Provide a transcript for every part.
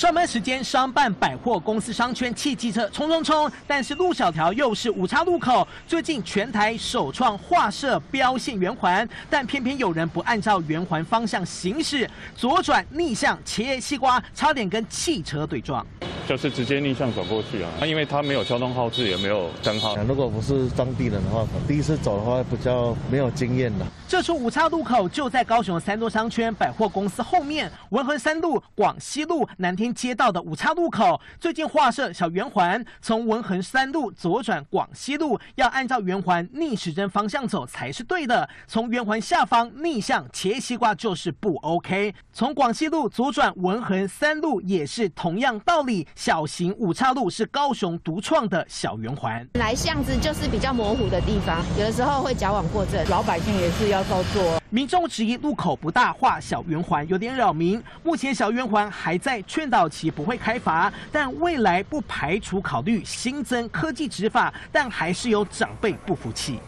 上班时间商办百货公司商圈汽机车冲冲冲，但是路小条又是五叉路口，最近全台首创画设标线圆环，但偏偏有人不按照圆环方向行驶，左转逆向切西瓜，差点跟汽车对撞。就是直接逆向走过去啊，因为他没有交通号志，也没有灯号。如果不是当地人的话，第一次走的话比较没有经验的。这处五岔路口就在高雄三多商圈百货公司后面，文衡三路、广西路、南天街道的五岔路口，最近画设小圆环，从文衡三路左转广西路，要按照圆环逆时针方向走才是对的。从圆环下方逆向切西瓜就是不 OK。从广西路左转文衡三路也是同样道理。小型五岔路是高雄独创的小圆环，来巷子就是比较模糊的地方，有的时候会矫枉过正，老百姓也是要照做。民众质疑路口不大，画小圆环有点扰民。目前小圆环还在劝导期，不会开罚，但未来不排除考虑新增科技执法，但还是有长辈不服气。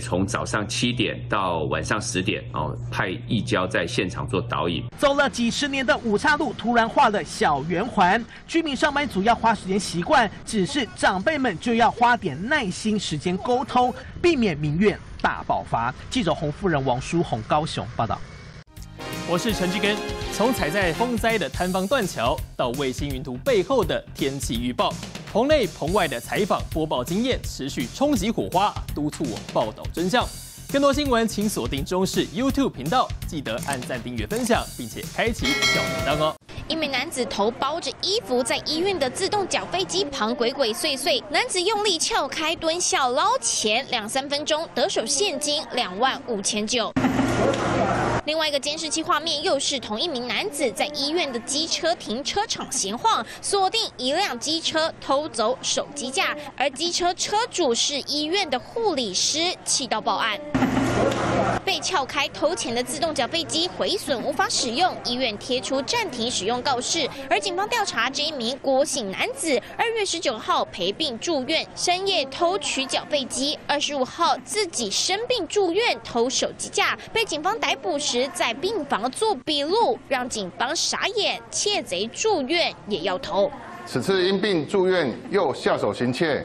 从早上七点到晚上十点，哦，派义交在现场做导引。走了几十年的五岔路突然画了小圆环，居民上班族要花时间习惯，只是长辈们就要花点耐心时间沟通，避免民怨大爆发。记者洪夫人王淑红高雄报道。我是陈志根。从踩在风灾的坍方断桥，到卫星云图背后的天气预报，棚内棚外的采访播报经验持续冲击火花，督促我报道真相。更多新闻请锁定中视 YouTube 频道，记得按赞、订阅、分享，并且开启小铃铛哦。一名男子头包着衣服，在医院的自动缴费机旁鬼鬼祟祟。男子用力撬开蹲下捞钱，两三分钟得手现金两万五千九。另外一个监视器画面，又是同一名男子在医院的机车停车场闲晃，锁定一辆机车偷走手机架，而机车车主是医院的护理师，气到报案。被撬开偷钱的自动缴费机毁损无法使用，医院贴出暂停使用告示。而警方调查这一名郭姓男子，二月十九号陪病住院，深夜偷取缴费机，二十五号自己生病住院偷手机架，被警方逮捕时在病房做笔录，让警方傻眼。窃贼住院也要偷，此次因病住院又下手行窃。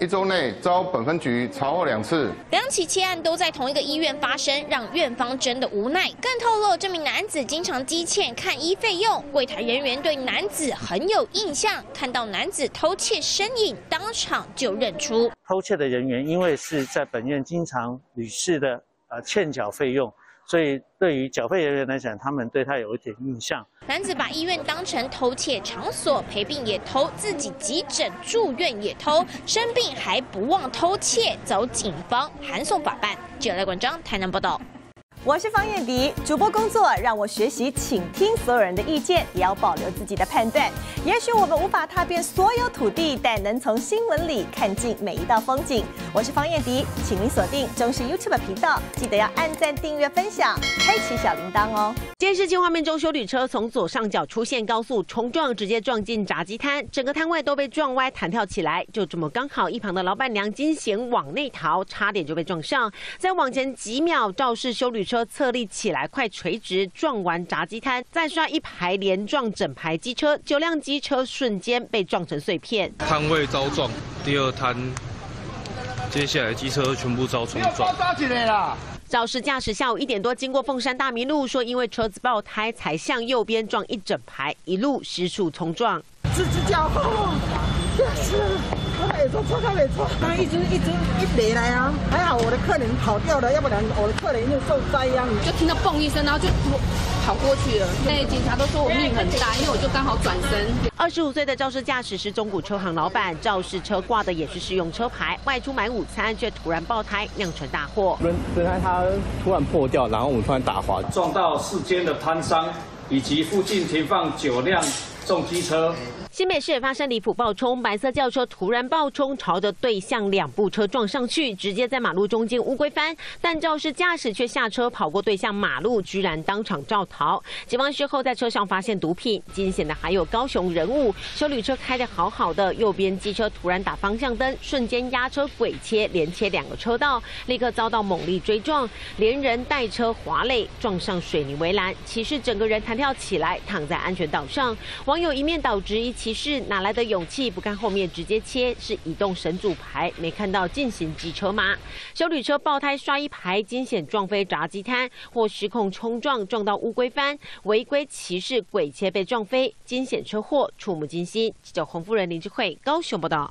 一周内遭本分局查获两次，两起窃案都在同一个医院发生，让院方真的无奈。更透露，这名男子经常积欠看医费用，柜台人员对男子很有印象，看到男子偷窃身影，当场就认出偷窃的人员，因为是在本院经常屡次的呃欠缴费用。所以，对于缴费人员来讲，他们对他有一点印象。男子把医院当成偷窃场所，陪病也偷，自己急诊住院也偷，生病还不忘偷窃，走警方函送法办。记者赖冠章台南报道。我是方燕迪，主播工作让我学习倾听所有人的意见，也要保留自己的判断。也许我们无法踏遍所有土地，但能从新闻里看尽每一道风景。我是方燕迪，请您锁定中视 YouTube 频道，记得要按赞、订阅、分享，开启小铃铛哦。监视器画面中，修理车从左上角出现高速冲撞，直接撞进炸鸡摊，整个摊位都被撞歪，弹跳起来。就这么刚好，一旁的老板娘惊险往内逃，差点就被撞上。再往前几秒，肇事修理。车侧立起来，快垂直撞完炸鸡摊，再刷一排连撞整排机车，九辆机车瞬间被撞成碎片。摊位遭撞，第二摊接下来机车全部遭冲撞。肇事驾驶下午一点多经过凤山大明路，说因为车子爆胎，才向右边撞一整排，一路失速冲撞。自己脚后，是。没错，错他没错，他一直一直一雷来啊，还好我的客人跑掉了，要不然我的客人就受灾殃。就听到嘣一声，然后就跑过去了。那警察都说我命很大，因为我就刚好转身。二十五岁的肇事驾驶是中古车行老板，肇事车挂的也是试用车牌，外出买午餐却突然爆胎，酿成大祸。轮轮胎它突然破掉，然后我们突然打滑，撞到四间的摊商以及附近停放九辆。重机车。新北市发生离谱爆冲，白色轿车突然爆冲，朝着对向两部车撞上去，直接在马路中间乌龟翻。但肇事驾驶却下车跑过对向马路，居然当场照逃。警方事后在车上发现毒品，惊险的还有高雄人物，修旅车开得好好的，右边机车突然打方向灯，瞬间压车鬼切，连切两个车道，立刻遭到猛力追撞，连人带车滑垒撞上水泥围栏，骑士整个人弹跳起来，躺在安全岛上。网友一面倒直一。骑士哪来的勇气？不看后面直接切，是移动神主牌，没看到进行机车吗？修旅车爆胎刷一排，惊险撞飞炸鸡摊，或失控冲撞撞到乌龟翻，违规骑士鬼切被撞飞，惊险车祸触目惊心。记者洪夫人林志慧高雄报道。